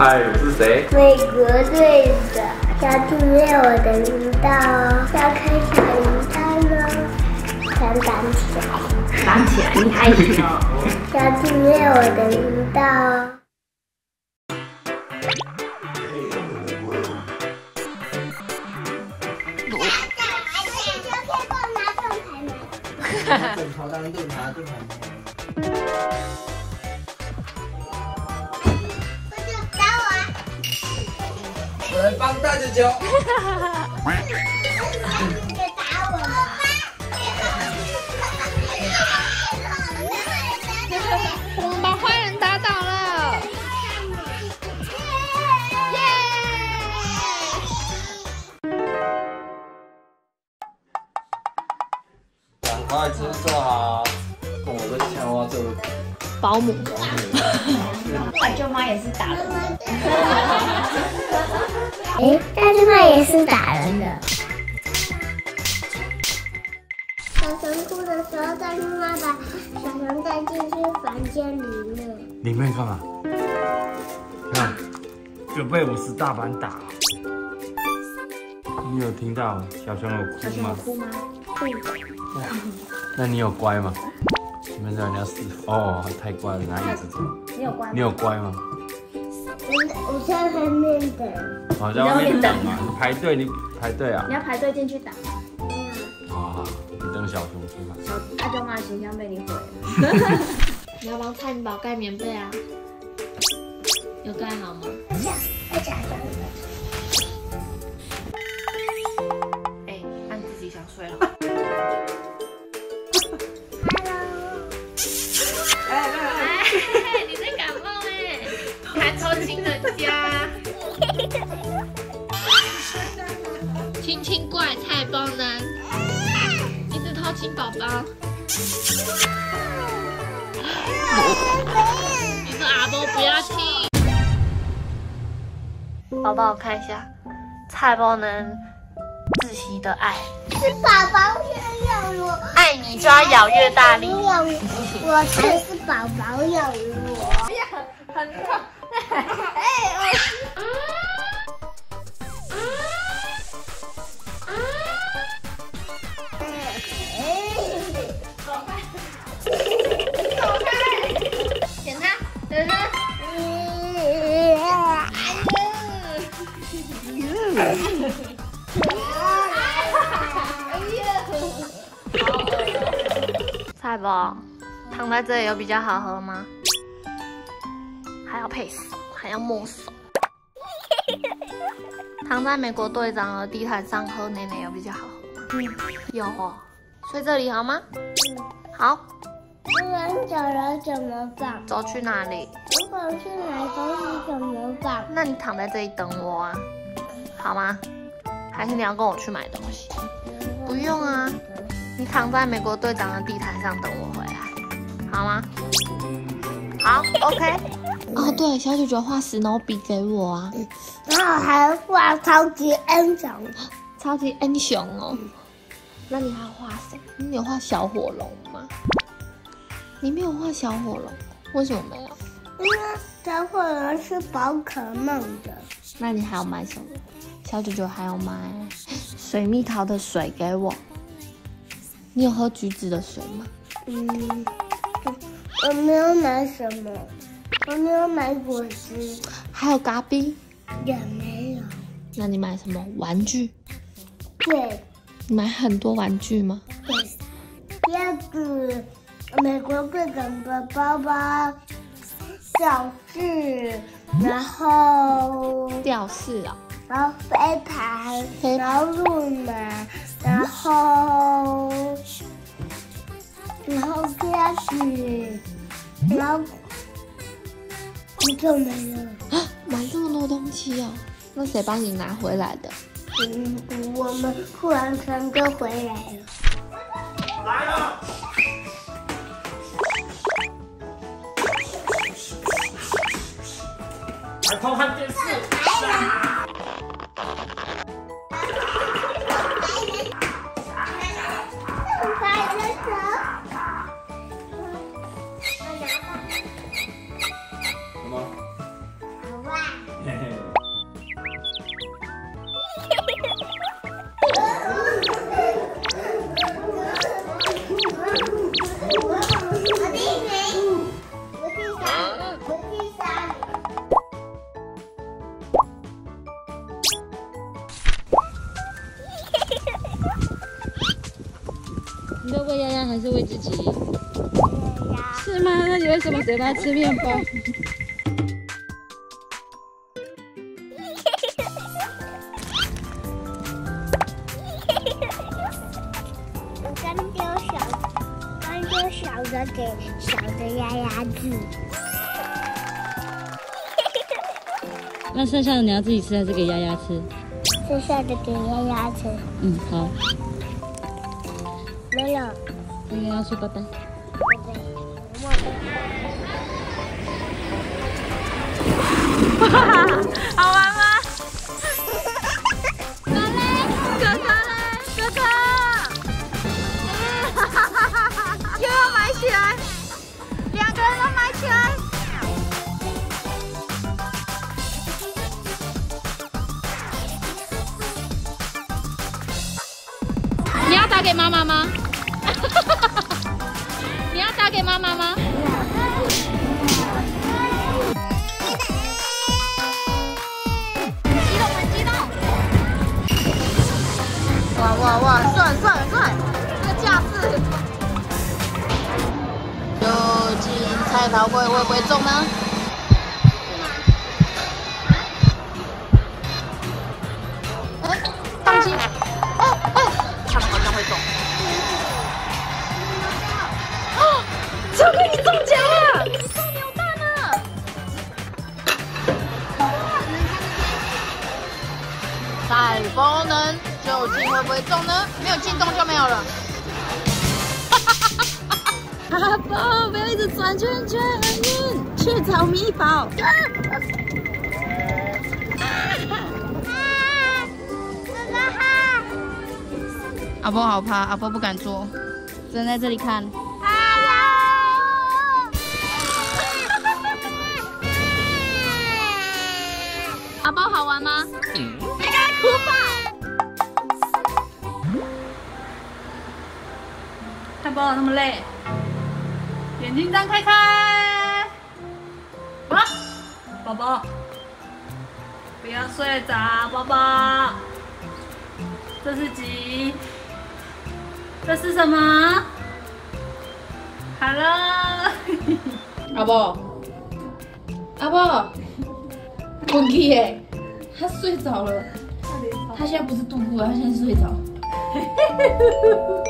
嗨，我是谁？美国队的要订阅我的频道哦，要开小铃铛哦，想绑起来。绑起来，你害羞。要订阅我的频道哦。正朝当盾牌，盾牌。来帮大舅舅。你打我吧！我们把坏人打倒了。赶快吃做好。跟我的青蛙做。保姆。大 舅妈也是打人。哎，大舅妈也是打人的。小熊哭的时候，大舅妈把小熊带进去房间里面。里面干嘛？看，就被我是大板打。你有听到小熊有哭吗？哭吗？那你有乖吗？你们让人家死哦，太乖了，哪一只这样？你有关你有乖吗？我我在外面等。好，在外面等啊，你排队，你排队啊你？要排队进去打。啊，你等小熊出来。小阿舅妈的形象被你毁了。你要帮菜米宝盖棉被啊？有盖好吗？快假装。亲亲怪菜包呢？一直偷亲宝宝。你说阿波不要亲。宝宝，我看一下，菜包能窒息的爱，是宝宝越咬我，爱你就要咬越大力。咬我，是宝宝咬 我。很痛。舔菜包，躺在这里有比较好喝吗？还要配手，还要摸手。躺在美国队长的地毯上喝奶奶有比较好喝吗？有哦。睡这里好吗？好。不然走了怎么办？走去哪里？如果去买东西怎么办？那你躺在这里等我啊，好吗？还是你要跟我去买东西？不用啊，你躺在美国队长的地毯上等我回来，好吗？好，OK。哦，对，小九九画史努比给我啊，然后还画超级英雄，超级英雄哦。那你还画谁？你有画小火龙吗？你没有画小火龙，为什么没有？因为小火龙是宝可梦的。那你还要买什么？小九九还有买水蜜桃的水给我。你有喝橘子的水吗？嗯，我没有买什么，我没有买果汁，还有咖啡？也没有。那你买什么玩具？对你买很多玩具吗？对，第二个美国队长的包包，小智，然后吊饰啊、然后飞盘，然后路马，然后然后 Flash，然后你就没了。啊，买这么多东西哦。那谁帮你拿回来的？嗯，我们忽然全哥回来了。来了。来偷看电视。喂丫丫还是喂自己？是吗？那你为什么嘴巴吃面包？我刚丢小，刚丢小的给小的鸭鸭子。那剩下的你要自己吃还是给丫丫吃？剩下的给鸭鸭吃。嗯，好。没有，跟丫丫说拜拜。好玩吗？哥嘞，哥哥嘞，哥哥，又要买起来，两个人都买起来。你要打给妈妈吗？你要打给妈妈吗？激动很激动！哇哇哇，帅帅帅！这个架势，究竟菜桃会不会中呢？这个你中奖了！你中扭蛋了！带风能究竟会不会中呢？没有进洞就没有了。阿宝，不要一直转圈圈，很晕，去找米宝。阿波好怕，阿波不敢坐，只能在这里看。阿宝那么累，眼睛张开开。啊，宝宝，不要睡着，宝宝。这是几？这是什么？Hello，阿宝，阿宝，滚去耶！他睡着了，他现在不是度过，他现在睡着。